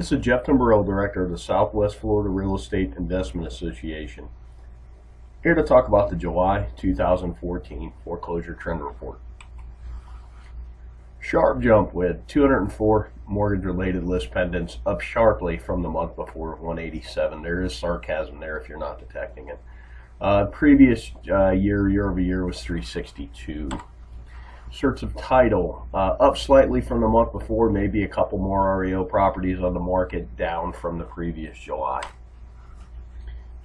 This is Jeff Tumbarello, Director of the Southwest Florida Real Estate Investment Association. Here to talk about the July 2014 foreclosure trend report. Sharp jump with 204 mortgage related lis pendens up sharply from the month before 187. There is sarcasm there if you're not detecting it. Uh, previous uh, year, year over year, was 362 certs of title uh, up slightly from the month before, maybe a couple more REO properties on the market down from the previous July.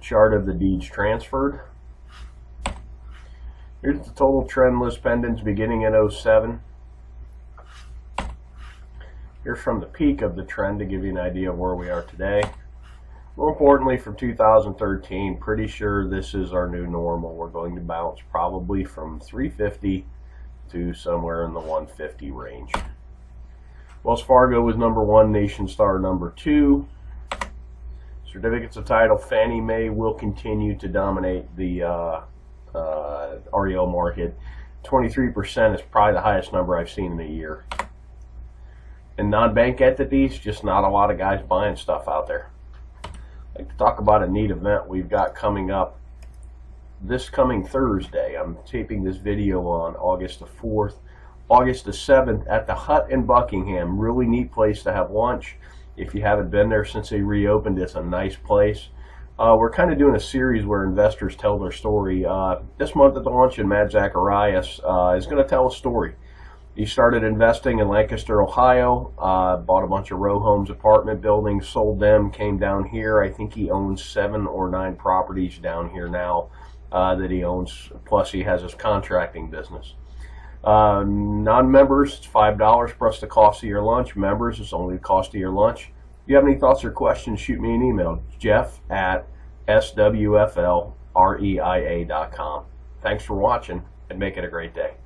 Chart of the deeds transferred. Here's the total trend lis pendens beginning in 07. Here's from the peak of the trend to give you an idea of where we are today. More importantly, from 2013, pretty sure this is our new normal. We're going to bounce probably from 350 to somewhere in the 150 range. Wells Fargo was number one, Nationstar number two. Certificates of title, Fannie Mae will continue to dominate the uh, uh, REO market. 23% is probably the highest number I've seen in a year. And non-bank entities, just not a lot of guys buying stuff out there. To talk about a neat event we've got coming up this coming Thursday. I'm taping this video on August the 4th. August the 7th at the Hut in Buckingham. Really neat place to have lunch. If you haven't been there since they reopened, it's a nice place. Uh, we're kind of doing a series where investors tell their story. Uh, this month at the luncheon, Matt Zacharias uh, is going to tell a story. He started investing in Lancaster, Ohio, uh, bought a bunch of row homes, apartment buildings, sold them, came down here. I think he owns seven or nine properties down here now uh, that he owns. Plus, he has his contracting business. Uh, non-members, it's five dollars plus the cost of your lunch. Members, it's only the cost of your lunch. If you have any thoughts or questions, shoot me an email, Jeff at swflreia.com. Thanks for watching and make it a great day.